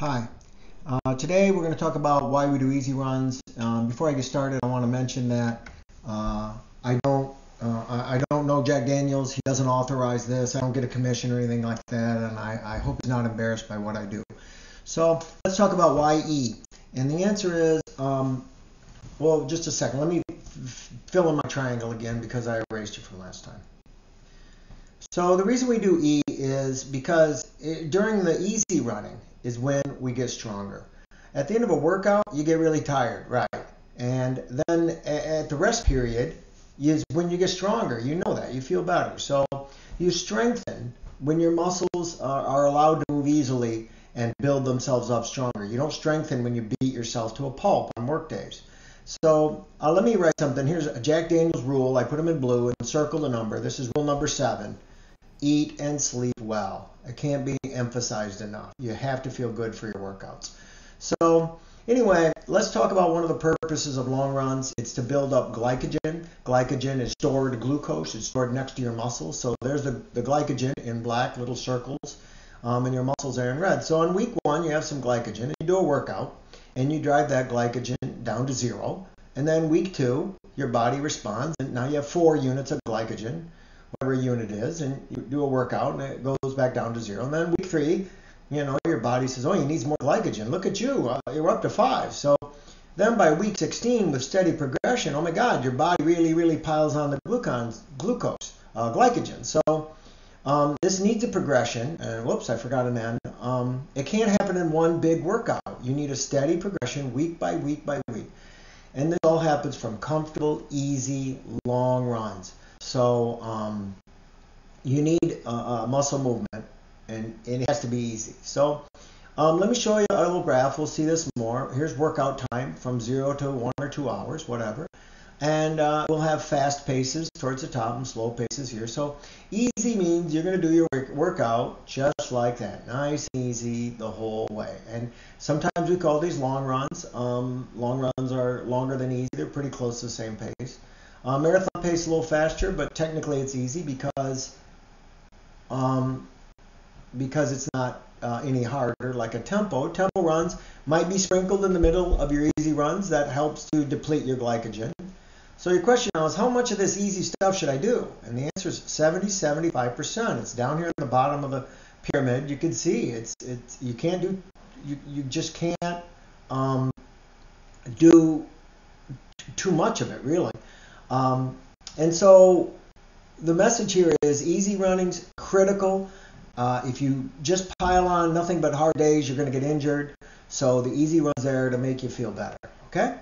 Hi. Uh, today we're going to talk about why we do easy runs. Um, before I get started, I want to mention that uh, I don't uh, I don't know Jack Daniels. He doesn't authorize this. I don't get a commission or anything like that, and I, I hope he's not embarrassed by what I do. So let's talk about why E. And the answer is, um, well, just a second. Let me fill in my triangle again because I erased it from last time. So the reason we do E is because it, during the easy running is when we get stronger. At the end of a workout, you get really tired, right? And then at the rest period is when you get stronger. You know that. You feel better. So you strengthen when your muscles are, are allowed to move easily and build themselves up stronger. You don't strengthen when you beat yourself to a pulp on work days. So uh, let me write something. Here's a Jack Daniels rule. I put them in blue and circle the number. This is rule number seven. Eat and sleep well. It can't be emphasized enough. You have to feel good for your workouts. So anyway, let's talk about one of the purposes of long runs. It's to build up glycogen. Glycogen is stored glucose. It's stored next to your muscles. So there's the, the glycogen in black little circles, um, and your muscles are in red. So on week one, you have some glycogen, you do a workout, and you drive that glycogen down to zero. And then week two, your body responds, and now you have four units of glycogen whatever unit is, and you do a workout and it goes back down to zero. And then week three, you know, your body says, oh, you need more glycogen. Look at you, uh, you're up to five. So then by week 16, with steady progression, oh my God, your body really, really piles on the glucons, glucose, uh, glycogen. So um, this needs a progression. And whoops, I forgot an end. Um, it can't happen in one big workout. You need a steady progression week by week by week. And this all happens from comfortable, easy, long runs. So um, you need a, muscle movement, and, and, it has to be easy. So um, let me show you a little graph. We'll see this more. Here's workout time from zero to one or two hours, whatever. And uh, we'll have fast paces towards the top and slow paces here. So easy means you're going to do your work, workout just like that, nice and easy the whole way. And sometimes we call these long runs. Um, long runs are longer than easy. They're pretty close to the same pace. Uh, marathon pace a little faster, but technically it's easy because um, because it's not uh, any harder like a tempo. Tempo runs might be sprinkled in the middle of your easy runs. That helps to deplete your glycogen. So your question now is how much of this easy stuff should I do? And the answer is 70, 75%. It's down here at the bottom of the pyramid. You can see it's it's you can't do you you just can't um, do too much of it really. Um, and so the message here is easy running's critical. Uh, if you just pile on nothing but hard days, you're going to get injured. So the easy run's there to make you feel better. Okay?